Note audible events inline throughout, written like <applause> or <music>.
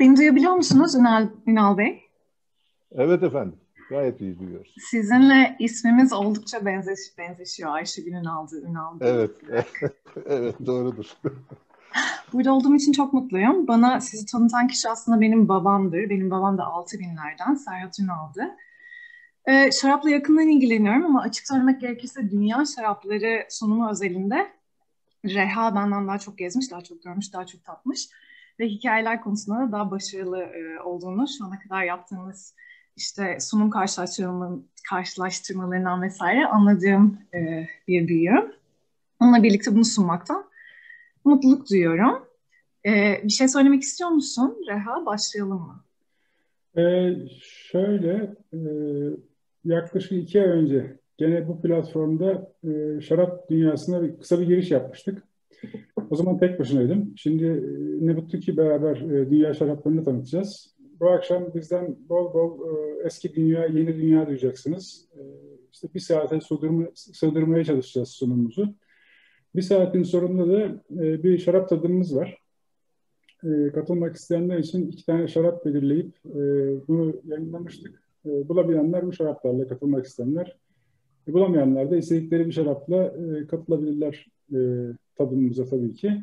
beni duyabiliyor musunuz Ünal, Ünal Bey? Evet efendim, gayet iyi duyuyoruz. Sizinle ismimiz oldukça benzeş, benzeşiyor Ayşegül Ünal'dı, Ünal Bey. Evet, <laughs> evet doğrudur. <laughs> Burada olduğum için çok mutluyum. Bana sizi tanıtan kişi aslında benim babamdır. Benim babam da 6000'lerden Serhat Ünal'dı. Ee, şarapla yakından ilgileniyorum ama açık söylemek gerekirse dünya şarapları sunumu özelinde Reha benden daha çok gezmiş, daha çok görmüş, daha çok tatmış ve hikayeler konusunda da daha başarılı e, olduğunu şu ana kadar yaptığımız işte sunum karşılaştırma, karşılaştırmalarından vesaire anladığım e, bir büyüğüm. Onunla birlikte bunu sunmaktan mutluluk duyuyorum. E, bir şey söylemek istiyor musun Reha? Başlayalım mı? Ee, şöyle, e, yaklaşık iki ay önce gene bu platformda e, şarap dünyasına bir, kısa bir giriş yapmıştık. O zaman tek başınaydım. Şimdi e, ne mutlu ki beraber e, dünya şaraplarını tanıtacağız. Bu akşam bizden bol bol e, eski dünya, yeni dünya duyacaksınız. İşte bir saate sığdırma, sığdırmaya çalışacağız sunumumuzu. Bir saatin sonunda da bir şarap tadımımız var. Katılmak isteyenler için iki tane şarap belirleyip bunu yayınlamıştık. Bulabilenler bu şaraplarla katılmak isteyenler bulamayanlar da istedikleri bir şarapla katılabilirler tadımımıza tabii ki.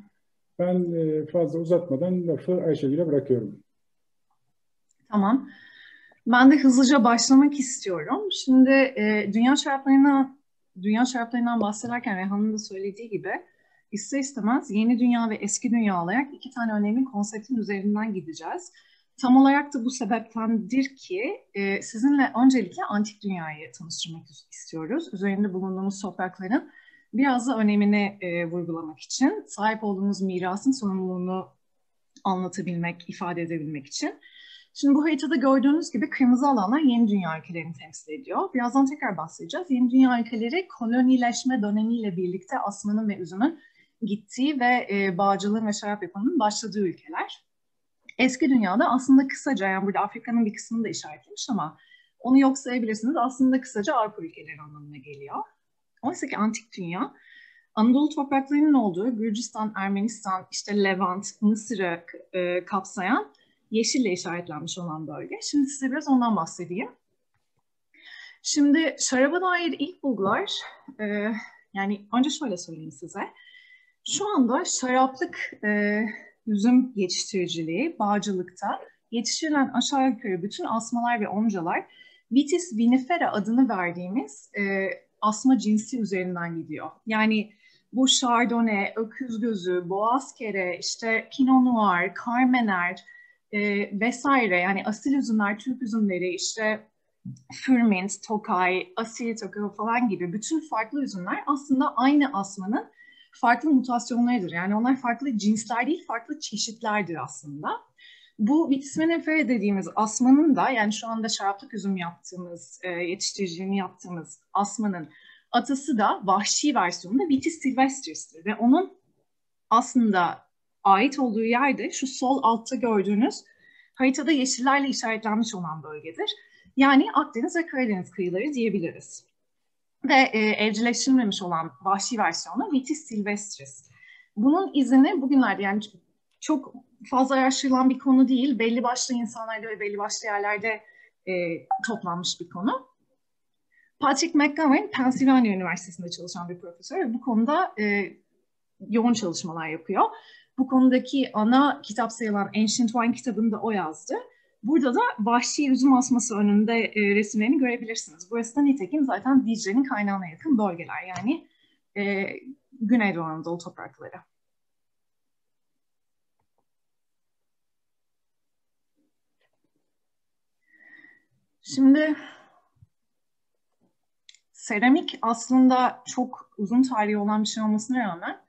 Ben e, fazla uzatmadan lafı Ayşegül'e bırakıyorum. Tamam. Ben de hızlıca başlamak istiyorum. Şimdi e, dünya şaraplarına dünya şaraplarından bahsederken Rehan'ın da söylediği gibi ister istemez yeni dünya ve eski dünya olarak iki tane önemli konseptin üzerinden gideceğiz. Tam olarak da bu sebeptendir ki e, sizinle öncelikle antik dünyayı tanıştırmak istiyoruz. Üzerinde bulunduğumuz toprakların biraz da önemini e, vurgulamak için, sahip olduğumuz mirasın sorumluluğunu anlatabilmek, ifade edebilmek için. Şimdi bu haritada gördüğünüz gibi kırmızı alanlar yeni dünya ülkelerini temsil ediyor. Birazdan tekrar bahsedeceğiz. Yeni dünya ülkeleri kolonileşme dönemiyle birlikte asmanın ve üzümün gittiği ve e, bağcılığın ve şarap yapımının başladığı ülkeler. Eski dünyada aslında kısaca yani burada Afrika'nın bir kısmını da işaretlemiş ama onu yok sayabilirsiniz. Aslında kısaca Avrupa ülkeleri anlamına geliyor. Oysa ki antik dünya Anadolu topraklarının olduğu Gürcistan, Ermenistan, işte Levant, Mısır'ı e, kapsayan yeşille işaretlenmiş olan bölge. Şimdi size biraz ondan bahsedeyim. Şimdi şaraba dair ilk bulgular, e, yani önce şöyle söyleyeyim size. Şu anda şaraplık e, üzüm yetiştiriciliği, bağcılıkta yetiştirilen aşağı yukarı bütün asmalar ve oncalar Vitis vinifera adını verdiğimiz e, asma cinsi üzerinden gidiyor. Yani bu Chardonnay, öküz gözü, boğaz kere, işte Pinot Noir, Carmener e, vesaire yani asil üzümler, Türk üzümleri, işte Fürmint, Tokay, Asil Tokay falan gibi bütün farklı üzümler aslında aynı asmanın farklı mutasyonlarıdır. Yani onlar farklı cinsler değil, farklı çeşitlerdir aslında. Bu vitis vinifera dediğimiz asmanın da yani şu anda şaraplık üzüm yaptığımız, e, yetiştiriciliğini yaptığımız asmanın atası da vahşi versiyonunda Vitis silvestris'tir ve onun aslında ait olduğu yerde şu sol altta gördüğünüz haritada yeşillerle işaretlenmiş olan bölgedir. Yani Akdeniz ve Karadeniz kıyıları diyebiliriz. Ve e, evcilleştirilmemiş olan vahşi versiyonu Vitis silvestris. Bunun izini bugünlerde yani çok fazla araştırılan bir konu değil. Belli başlı insanlarda ve belli başlı yerlerde e, toplanmış bir konu. Patrick McGowan, Pennsylvania Üniversitesi'nde çalışan bir profesör ve bu konuda e, yoğun çalışmalar yapıyor. Bu konudaki ana kitap sayılan Ancient Wine kitabını da o yazdı. Burada da vahşi üzüm asması önünde e, resimlerini görebilirsiniz. Burası da nitekim zaten Dicle'nin kaynağına yakın bölgeler. Yani e, Güneydoğu Anadolu toprakları. Şimdi seramik aslında çok uzun tarihi olan bir şey olmasına rağmen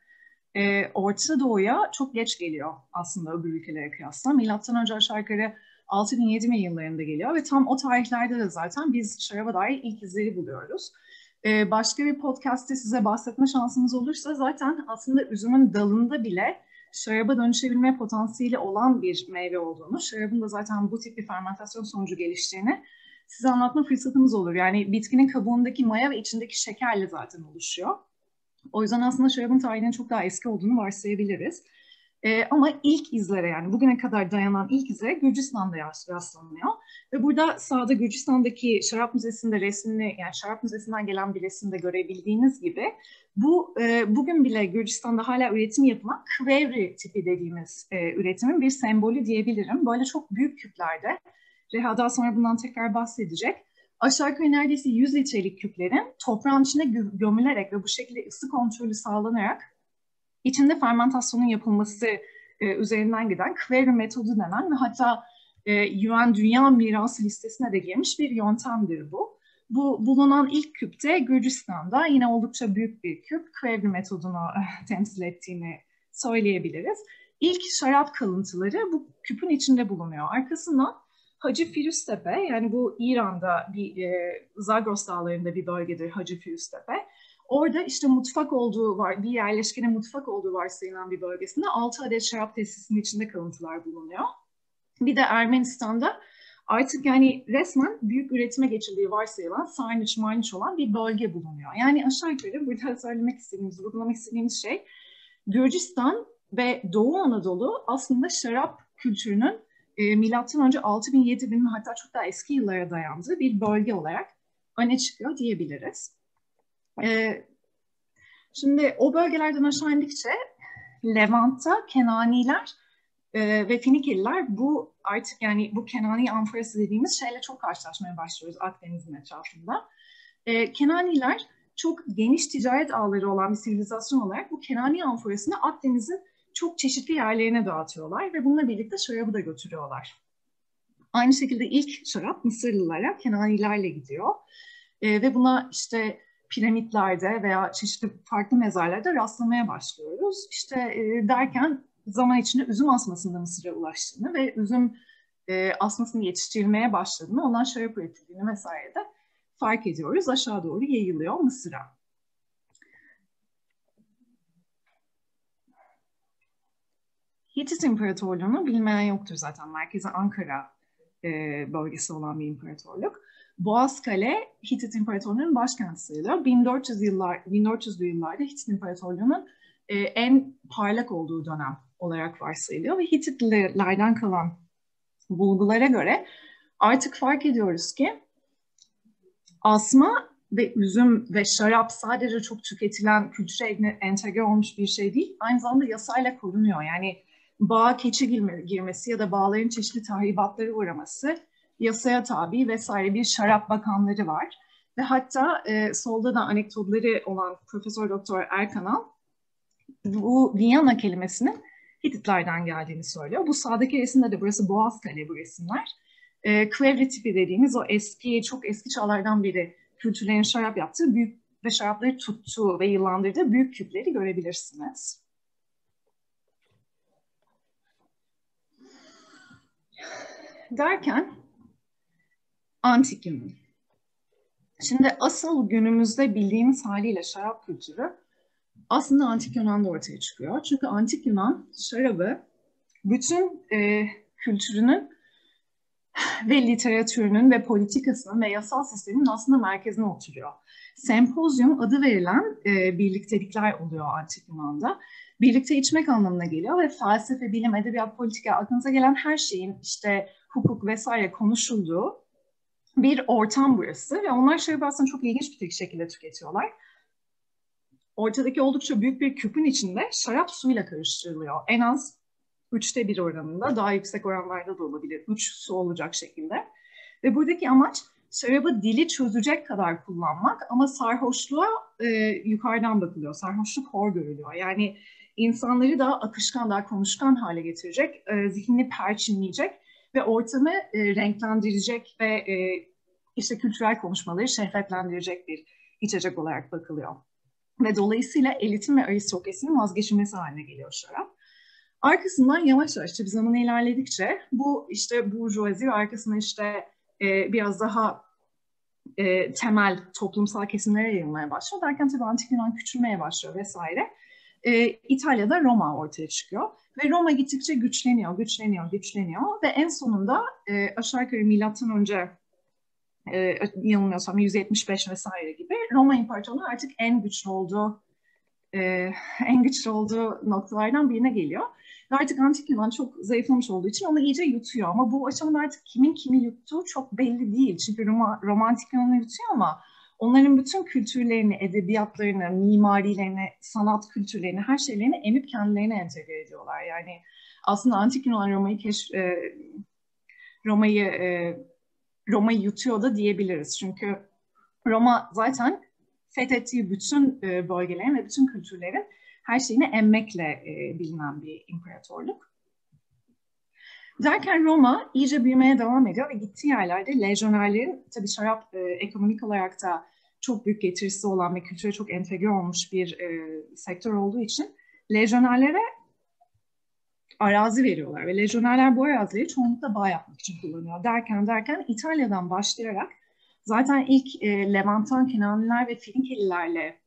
e, Orta Doğu'ya çok geç geliyor aslında öbür ülkelere kıyasla. Milattan önce aşağı yukarı 6000-7000 yıllarında geliyor ve tam o tarihlerde de zaten biz şaraba dair ilk izleri buluyoruz. Ee, başka bir podcast'te size bahsetme şansımız olursa zaten aslında üzümün dalında bile şaraba dönüşebilme potansiyeli olan bir meyve olduğunu, şarabın da zaten bu tip bir fermentasyon sonucu geliştiğini size anlatma fırsatımız olur. Yani bitkinin kabuğundaki maya ve içindeki şekerle zaten oluşuyor. O yüzden aslında şarabın tarihinin çok daha eski olduğunu varsayabiliriz. E, ama ilk izlere yani bugüne kadar dayanan ilk izlere Gürcistan'da rastlanıyor. Ve burada sağda Gürcistan'daki şarap müzesinde resmini yani şarap müzesinden gelen bir resimde görebildiğiniz gibi bu e, bugün bile Gürcistan'da hala üretim yapılan kvevri tipi dediğimiz e, üretimin bir sembolü diyebilirim. Böyle çok büyük küplerde Reha daha sonra bundan tekrar bahsedecek. Aşağı yukarı neredeyse 100 litrelik küplerin toprağın içine gömülerek ve bu şekilde ısı kontrolü sağlanarak içinde fermentasyonun yapılması e, üzerinden giden Query metodu denen ve hatta e, UN Dünya Mirası listesine de girmiş bir yöntemdir bu. Bu bulunan ilk küpte Gürcistan'da yine oldukça büyük bir küp Query metodunu e, <laughs> temsil ettiğini söyleyebiliriz. İlk şarap kalıntıları bu küpün içinde bulunuyor. Arkasından Hacı Firuztepe yani bu İran'da bir e, Zagros dağlarında bir bölgedir Hacı Firuztepe. Orada işte mutfak olduğu var, bir yerleşkenin mutfak olduğu varsayılan bir bölgesinde 6 adet şarap tesisinin içinde kalıntılar bulunuyor. Bir de Ermenistan'da artık yani resmen büyük üretime geçildiği varsayılan Sarnıç, Marniç olan bir bölge bulunuyor. Yani aşağı yukarı burada söylemek istediğimiz, vurgulamak istediğimiz şey Gürcistan ve Doğu Anadolu aslında şarap kültürünün e, milattan önce 6000 7000 hatta çok daha eski yıllara dayandığı bir bölge olarak öne çıkıyor diyebiliriz. E, şimdi o bölgelerden aşağı indikçe Levant'ta Kenaniler e, ve Finikeliler bu artık yani bu Kenani amforası dediğimiz şeyle çok karşılaşmaya başlıyoruz Akdeniz'in etrafında. E, Kenaniler çok geniş ticaret ağları olan bir sivilizasyon olarak bu Kenani amforasını Akdeniz'in çok çeşitli yerlerine dağıtıyorlar ve bununla birlikte şarabı da götürüyorlar. Aynı şekilde ilk şarap Mısırlılara, Kenanilerle gidiyor. E, ve buna işte piramitlerde veya çeşitli farklı mezarlarda rastlamaya başlıyoruz. İşte e, derken zaman içinde üzüm asmasında Mısır'a ulaştığını ve üzüm e, asmasını yetiştirilmeye başladığını, ondan şarap üretildiğini vesaire de fark ediyoruz. Aşağı doğru yayılıyor Mısır'a. Hitit İmparatorluğu'nu bilmeyen yoktur zaten. Merkezi Ankara e, bölgesi olan bir imparatorluk. Boğazkale Hitit İmparatorluğu'nun başkenti sayılıyor. 1400 yıllar 1400'lü yıllarda Hitit İmparatorluğu'nun e, en parlak olduğu dönem olarak varsayılıyor ve Hititlilerden kalan bulgulara göre artık fark ediyoruz ki asma ve üzüm ve şarap sadece çok tüketilen kültüre entegre olmuş bir şey değil. Aynı zamanda yasayla korunuyor. Yani bağ keçi girmesi ya da bağların çeşitli tahribatları uğraması yasaya tabi vesaire bir şarap bakanları var. Ve hatta e, solda da anekdotları olan Profesör Doktor Erkanal bu Viyana kelimesinin Hititlerden geldiğini söylüyor. Bu sağdaki resimde de burası Boğaz Kale bu resimler. E, Kvevri tipi dediğimiz o eski, çok eski çağlardan beri kültürlerin şarap yaptığı büyük ve şarapları tuttuğu ve yıllandırdığı büyük küpleri görebilirsiniz. Derken antik Yunan. Şimdi asıl günümüzde bildiğimiz haliyle şarap kültürü aslında antik Yunan'da ortaya çıkıyor. Çünkü antik Yunan şarabı bütün e, kültürünün ve literatürünün ve politikasının ve yasal sistemin aslında merkezine oturuyor. Sempozyum adı verilen e, birliktelikler oluyor antik Yunan'da. Birlikte içmek anlamına geliyor ve felsefe, bilim, edebiyat, politika aklınıza gelen her şeyin işte hukuk vesaire konuşulduğu bir ortam burası ve onlar şarabı aslında çok ilginç bir şekilde tüketiyorlar. Ortadaki oldukça büyük bir küpün içinde şarap suyla karıştırılıyor. En az üçte bir oranında, daha yüksek oranlarda da olabilir. Üç su olacak şekilde. Ve buradaki amaç şarabı dili çözecek kadar kullanmak ama sarhoşluğa e, yukarıdan bakılıyor. Sarhoşluk hor görülüyor. Yani insanları daha akışkan, daha konuşkan hale getirecek, e, zihnini perçinleyecek ve ortamı e, renklendirecek ve e, işte kültürel konuşmaları şehvetlendirecek bir içecek olarak bakılıyor. Ve dolayısıyla elitin ve aristokrasinin vazgeçilmesi haline geliyor şarap. Arkasından yavaş yavaş bir zaman ilerledikçe bu işte burjuvazi ve arkasından işte e, biraz daha e, temel toplumsal kesimlere yayılmaya başlıyor. Derken tabii antik Yunan küçülmeye başlıyor vesaire. E, İtalya'da Roma ortaya çıkıyor. Ve Roma gittikçe güçleniyor, güçleniyor, güçleniyor ve en sonunda e, aşağı yukarı milattan önce e, yanılmıyorsam 175 vesaire gibi Roma İmparatorluğu artık en güçlü olduğu e, <laughs> en güçlü olduğu noktalardan birine geliyor. Ve artık antik Yunan çok zayıflamış olduğu için onu iyice yutuyor. Ama bu aşamada artık kimin kimi yuttuğu çok belli değil. Çünkü Roma, romantik Yunan'ı yutuyor ama onların bütün kültürlerini, edebiyatlarını, mimarilerini, sanat kültürlerini, her şeylerini emip kendilerine entegre ediyorlar. Yani aslında antik Yunan Roma'yı keşf, e, Roma'yı e, Roma'yı yutuyor da diyebiliriz. Çünkü Roma zaten fethettiği bütün e, bölgelerin ve bütün kültürlerin her şeyini emmekle e, bilinen bir imparatorluk. Derken Roma iyice büyümeye devam ediyor ve gittiği yerlerde lejyonerlerin tabii şarap e, ekonomik olarak da çok büyük getirisi olan ve kültüre çok entegre olmuş bir e, sektör olduğu için lejyonerlere arazi veriyorlar ve lejyonerler bu arazileri çoğunlukla bağ yapmak için kullanıyor. Derken derken İtalya'dan başlayarak zaten ilk e, Levantan, Kenanliler ve Fininkelilerle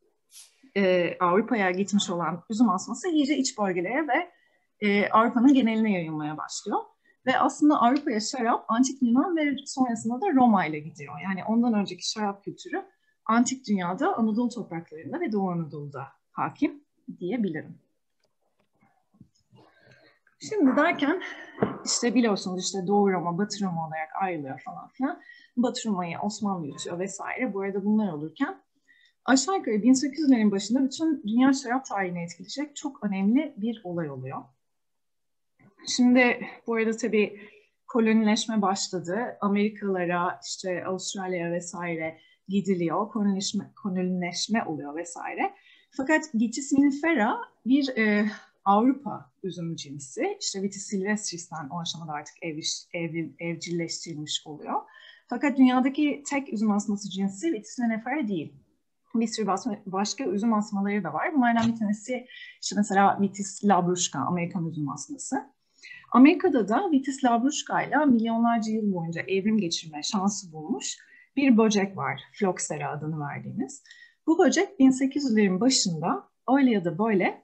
e, Avrupa'ya gitmiş olan üzüm asması iyice iç bölgelere ve e, Avrupa'nın geneline yayılmaya başlıyor. Ve aslında Avrupa'ya şarap antik Yunan ve sonrasında da Roma ile gidiyor. Yani ondan önceki şarap kültürü antik dünyada Anadolu topraklarında ve Doğu Anadolu'da hakim diyebilirim. Şimdi derken işte biliyorsunuz işte Doğu Roma, Batı Roma olarak ayrılıyor falan filan. Batı Roma'yı Osmanlı yutuyor vesaire. Bu arada bunlar olurken aşağı yukarı 1800'lerin başında bütün dünya şarap tarihini etkileyecek çok önemli bir olay oluyor. Şimdi bu arada tabii kolonileşme başladı. Amerikalara, işte Avustralya'ya vesaire gidiliyor. Kolonileşme, kolonileşme oluyor vesaire. Fakat Vitis vinifera bir e, Avrupa üzüm cinsi. İşte Vitis silvestris'ten o aşamada artık ev, ev, evcilleştirilmiş oluyor. Fakat dünyadaki tek üzüm asması cinsi Vitis vinifera değil. Bir sürü başka üzüm asmaları da var. Bunlardan bir tanesi işte mesela Vitis labrusca, Amerikan üzüm asması. Amerika'da da Vitis labrusca ile milyonlarca yıl boyunca evrim geçirme şansı bulmuş bir böcek var. Phloxera adını verdiğimiz. Bu böcek 1800'lerin başında öyle ya da böyle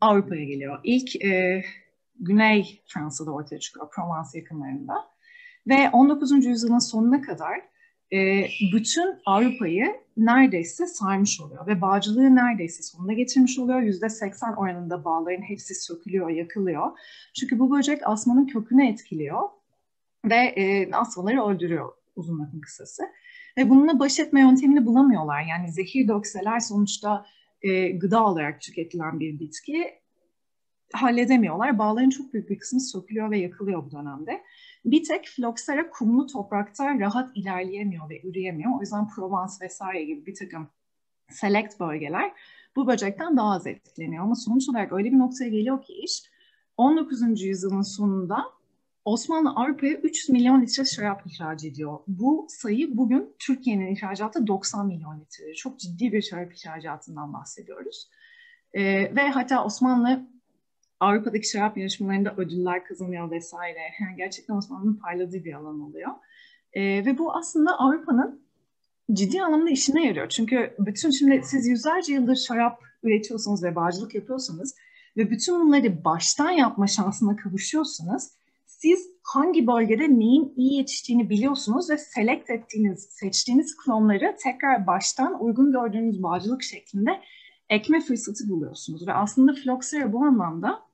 Avrupa'ya geliyor. İlk e, Güney Fransa'da ortaya çıkıyor, Provence yakınlarında. Ve 19. yüzyılın sonuna kadar e, bütün Avrupa'yı neredeyse sarmış oluyor ve bağcılığı neredeyse sonuna getirmiş oluyor. Yüzde seksen oranında bağların hepsi sökülüyor, yakılıyor. Çünkü bu böcek asmanın kökünü etkiliyor ve e, asmaları öldürüyor uzun lafın kısası. Ve bununla baş etme yöntemini bulamıyorlar. Yani zehir dökseler sonuçta e, gıda olarak tüketilen bir bitki halledemiyorlar. Bağların çok büyük bir kısmı sökülüyor ve yakılıyor bu dönemde. Bir tek Phloxera kumlu toprakta rahat ilerleyemiyor ve üreyemiyor. O yüzden Provence vesaire gibi bir takım select bölgeler bu böcekten daha az etkileniyor. Ama sonuç olarak öyle bir noktaya geliyor ki iş 19. yüzyılın sonunda Osmanlı Avrupa'ya 3 milyon litre şarap ihraç ediyor. Bu sayı bugün Türkiye'nin ihracatı 90 milyon litre. Çok ciddi bir şarap ihracatından bahsediyoruz. Ee, ve hatta Osmanlı Avrupa'daki şarap yarışmalarında ödüller kazanıyor vesaire. Yani gerçekten Osmanlı'nın parladığı bir alan oluyor. Ee, ve bu aslında Avrupa'nın ciddi anlamda işine yarıyor. Çünkü bütün şimdi siz yüzlerce yıldır şarap üretiyorsanız ve bağcılık yapıyorsanız ve bütün bunları baştan yapma şansına kavuşuyorsanız siz hangi bölgede neyin iyi yetiştiğini biliyorsunuz ve select ettiğiniz, seçtiğiniz klonları tekrar baştan uygun gördüğünüz bağcılık şeklinde ekme fırsatı buluyorsunuz. Ve aslında Phloxera bu anlamda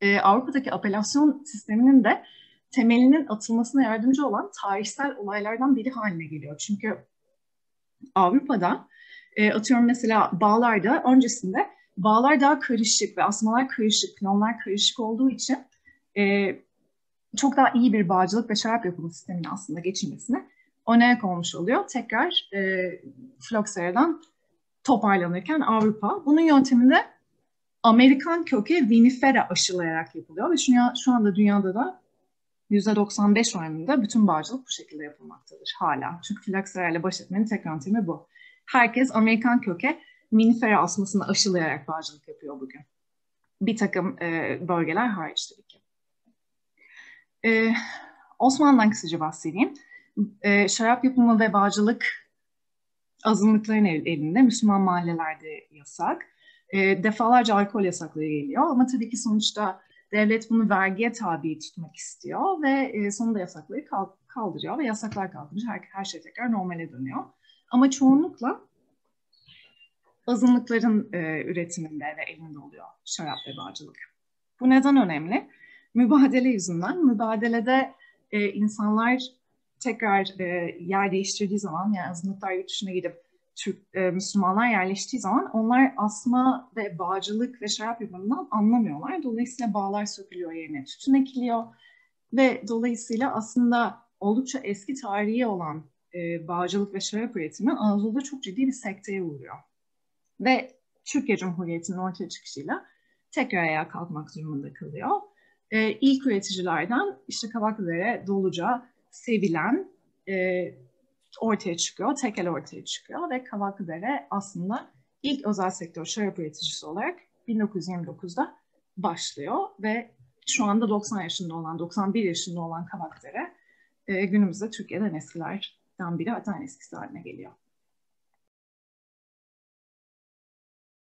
e, Avrupa'daki apelasyon sisteminin de temelinin atılmasına yardımcı olan tarihsel olaylardan biri haline geliyor. Çünkü Avrupa'da e, atıyorum mesela bağlarda öncesinde bağlar daha karışık ve asmalar karışık, klonlar karışık olduğu için e, çok daha iyi bir bağcılık ve şarap yapımı sistemine aslında geçilmesine önayak olmuş oluyor. Tekrar e, Phloxera'dan toparlanırken Avrupa. Bunun yönteminde Amerikan köke vinifera aşılayarak yapılıyor ve şu, şu anda dünyada da %95 oranında bütün bağcılık bu şekilde yapılmaktadır hala. Çünkü ile baş etmenin tek yöntemi bu. Herkes Amerikan köke vinifera asmasını aşılayarak bağcılık yapıyor bugün. Bir takım e, bölgeler hariç tabii ki. Ee, Osmanlı'dan kısaca bahsedeyim. Ee, şarap yapımı ve bağcılık azınlıkların elinde, Müslüman mahallelerde yasak. Ee, defalarca alkol yasakları geliyor ama tabii ki sonuçta devlet bunu vergiye tabi tutmak istiyor ve e, sonunda yasakları kaldırıyor ve yasaklar kaldırınca her, her şey tekrar normale dönüyor. Ama çoğunlukla azınlıkların e, üretiminde ve elinde oluyor şarap ve bağcılık. Bu neden önemli? Mübadele yüzünden. Mübadelede e, insanlar tekrar e, yer değiştirdiği zaman yani azınlıklar yurt dışına gidip Türk e, Müslümanlar yerleştiği zaman onlar asma ve bağcılık ve şarap yapımından anlamıyorlar. Dolayısıyla bağlar sökülüyor yerine tütün ekiliyor ve dolayısıyla aslında oldukça eski tarihi olan e, bağcılık ve şarap üretimi Anadolu'da çok ciddi bir sekteye uğruyor. Ve Türkiye Cumhuriyeti'nin ortaya çıkışıyla tekrar ayağa kalkmak durumunda kalıyor. E, ilk üreticilerden işte Kavaklıdere, Doluca, sevilen e, ortaya çıkıyor, tekel ortaya çıkıyor ve Kavaklıdere aslında ilk özel sektör şarap üreticisi olarak 1929'da başlıyor ve şu anda 90 yaşında olan, 91 yaşında olan Kavaklıdere e, günümüzde Türkiye'de nesillerden biri hatta en eskisi haline geliyor.